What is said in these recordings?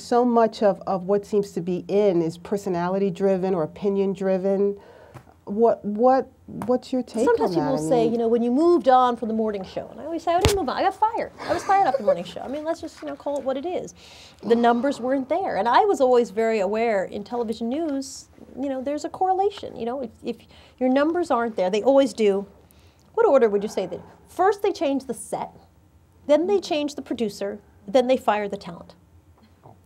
So much of, of what seems to be in is personality driven or opinion driven. What what what's your take Sometimes on that? people I say, mean- you know, when you moved on from the morning show, and I always say, I didn't move on. I got fired. I was fired off the morning show. I mean, let's just you know call it what it is. The numbers weren't there, and I was always very aware in television news. You know, there's a correlation. You know, if, if your numbers aren't there, they always do. What order would you say that? First, they change the set, then they change the producer, then they fire the talent.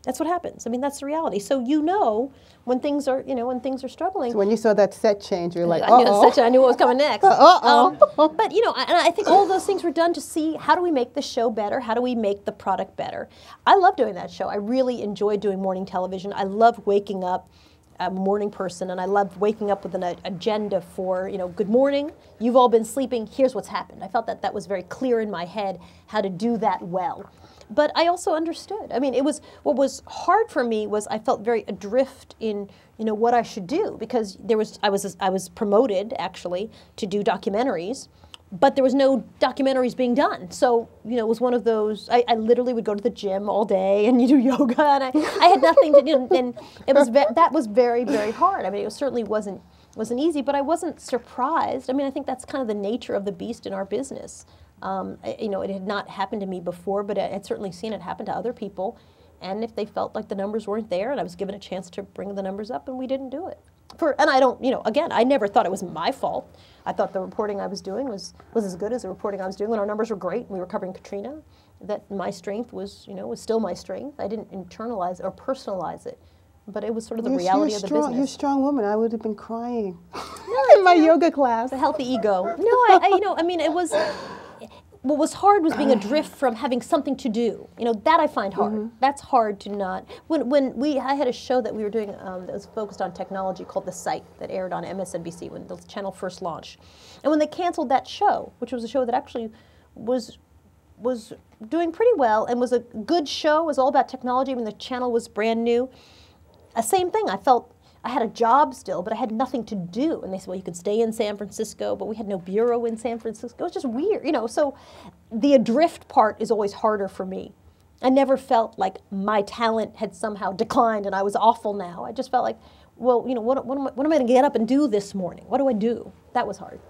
That's what happens. I mean, that's the reality. So you know when things are, you know, when things are struggling. So when you saw that set change, you're like, I knew, oh, I knew what was coming next. Uh-oh. Um, but you know, I- and I think all those things were done to see how do we make the show better? How do we make the product better? I love doing that show. I really enjoy doing morning television. I love waking up. I'm a morning person, and I love waking up with an agenda for, you know, good morning. You've all been sleeping. Here's what's happened. I felt that that was very clear in my head how to do that well but I also understood. I mean, it was what was hard for me was I felt very adrift in you know what I should do because there was I was I was promoted actually to do documentaries, but there was no documentaries being done. So you know it was one of those. I, I literally would go to the gym all day and you do yoga, and I, I had nothing to do. And it was that was very very hard. I mean, it certainly wasn't wasn't easy, but I wasn't surprised. I mean, I think that's kind of the nature of the beast in our business. Um, you know, it had not happened to me before, but I had certainly seen it happen to other people. And if they felt like the numbers weren't there, and I was given a chance to bring the numbers up, and we didn't do it. For and I don't, you know, again, I never thought it was my fault. I thought the reporting I was doing was was as good as the reporting I was doing, and our numbers were great. And we were covering Katrina. That my strength was, you know, was still my strength. I didn't internalize or personalize it, but it was sort of the you're, reality you're of the strong, business. You're a strong woman. I would have been crying in my yoga class. a healthy ego. No, I, I you know, I mean, it was. What was hard was being adrift from having something to do. You know, that I find hard. That's hard to not. When when we, I had a show that we were doing um, that was focused on technology called The Site that aired on MSNBC when the channel first launched, and when they canceled that show, which was a show that actually was was doing pretty well and was a good show. It was all about technology. I mean, the channel was brand new. Uh, same thing. I felt I had a job still, but I had nothing to do. And they said, well, you could stay in San Francisco, but we had no bureau in San Francisco. It was just weird, you know. So the adrift part is always harder for me. I never felt like my talent had somehow declined and I was awful now. I just felt like, well, you know, what, what am I, what am I going to get up and do this morning? What do I do? That was hard.